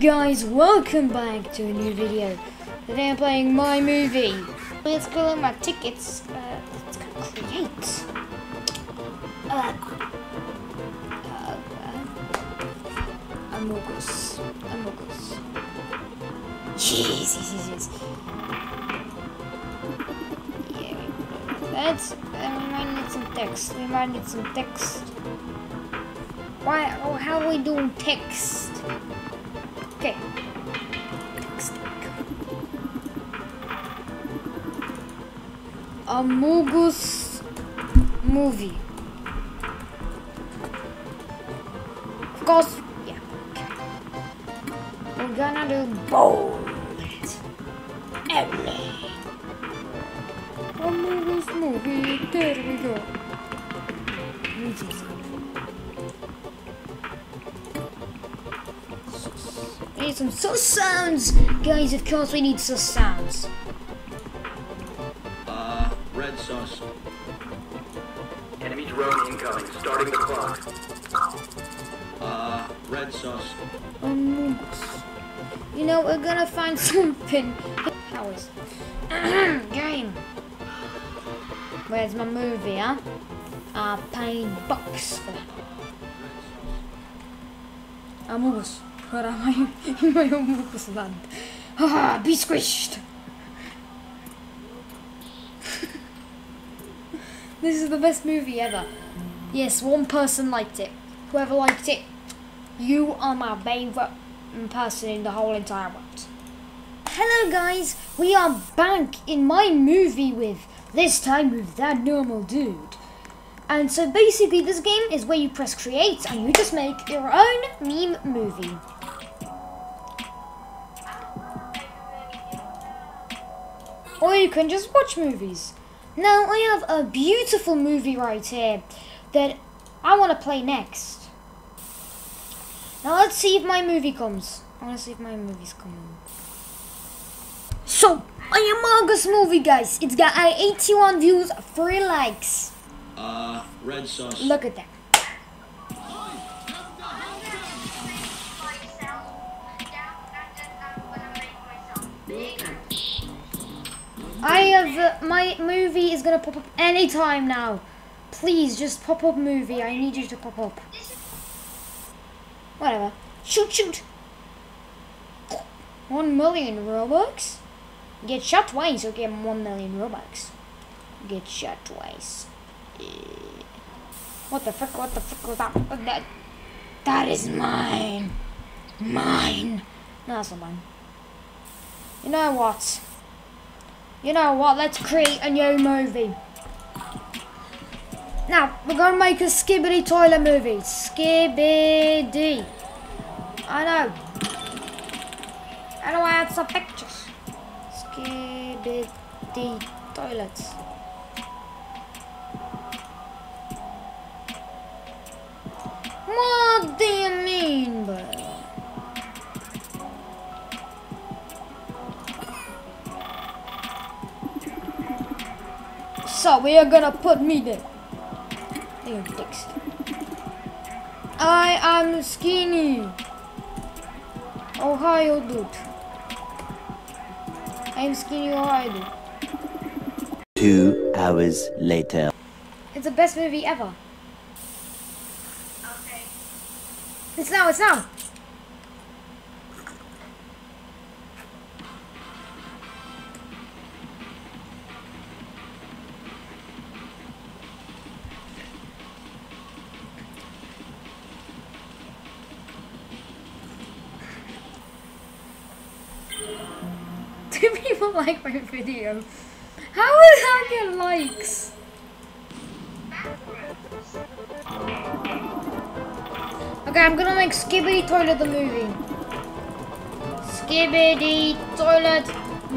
Guys, welcome back to a new video. Today I'm playing my movie. Let's go on my tickets. Uh, let's go create. Uh, uh, uh, Amogus. Amogus. Yes, yes, yes. Yeah, let's, uh, we might need some text. We might need some text. Why, oh, how are we doing text? Okay. Amogus movie. Of course, yeah. We're gonna do bold. Emily. Amogus movie. There we go. Need some sound. We need some sus sounds! Guys, of course we need sus sounds. Uh, red sauce. Enemy drone incoming. Starting the clock. Uh, red sauce. Amogus. You know, we're gonna find something. How is game? Where's my movie, huh? I paid bucks for that. Where am I? In my Amogus land. Ah, be squished! this is the best movie ever. Yes, one person liked it. Whoever liked it, you are my favourite person in the whole entire world. Hello guys, we are back in my movie with, this time with that normal dude. And so basically this game is where you press create and you just make your own meme movie. Or you can just watch movies. Now I have a beautiful movie right here that I want to play next. Now let's see if my movie comes. I want to see if my movie's coming. So, I am August movie guys. It's got uh, 81 views, 3 likes. Uh, red sauce. Look at that. My movie is gonna pop up anytime now. Please just pop up movie. I need you to pop up. Whatever. Shoot, shoot. One million Robux. Get shot twice, or get one million Robux. Get shot twice. Eh. What the frick? What the frick was that? That, that is mine. Mine. No, that's not mine. You know what? You know what? Let's create a new movie. Now, we're gonna make a Skibidi Toilet movie. Skibidi. I know. I know I add some pictures? Skibidi Toilets. What do you mean, bro? So we are gonna put me there. There, text. I am skinny. Ohio dude. I'm skinny Ohio dude. Two hours later. It's the best movie ever. Okay. It's now, it's now. People like my video? How is that get likes? Okay, I'm gonna make Skibidi Toilet the movie. Skibidi Toilet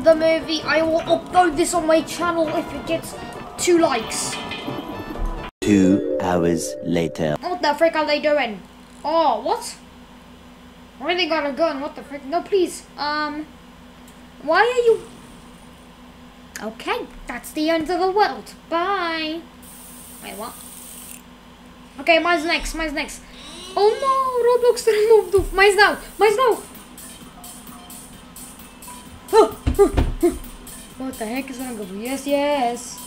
the movie. I will upload this on my channel if it gets two likes. Two hours later. What the frick are they doing? Oh, what? Why they got a gun? What the frick? No, please. Um, why are you? Okay, that's the end of the world. Bye. Wait, what? Okay, mine's next. Mine's next. Oh no, Roblox removed. Mine's now. Mine's now. what the heck is that? Go yes, yes.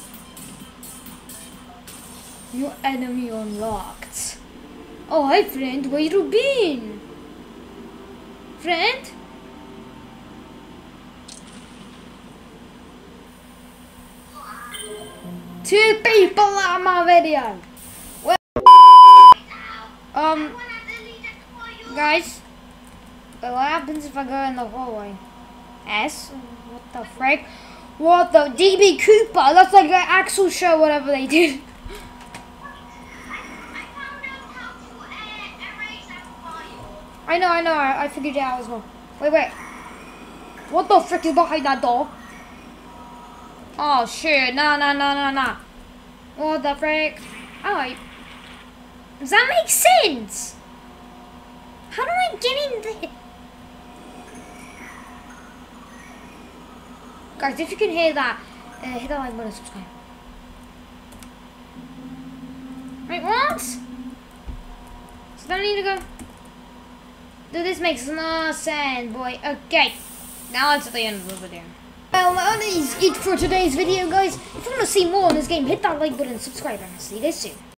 New enemy unlocked. Oh, hi, friend. Where you been? Friend? Two people on my video. Well, um, guys, what happens if I go in the hallway? S? What the frick? What the DB Cooper? That's like an Axel show, whatever they did. I know, I know, I, I figured it out as well. Wait, wait. What the frick is behind that door? Oh shit, no, no, no, no, nah. What the frick? Alright. Does that make sense? How do I get in there? Guys, if you can hear that, uh, hit the like button, subscribe. Wait, what? So then I need to go. Dude, this makes no sense, boy. Okay, now it's at the end of the video. Well, that is it for today's video, guys. If you want to see more on this game, hit that like button, and subscribe, and I'll see you guys soon.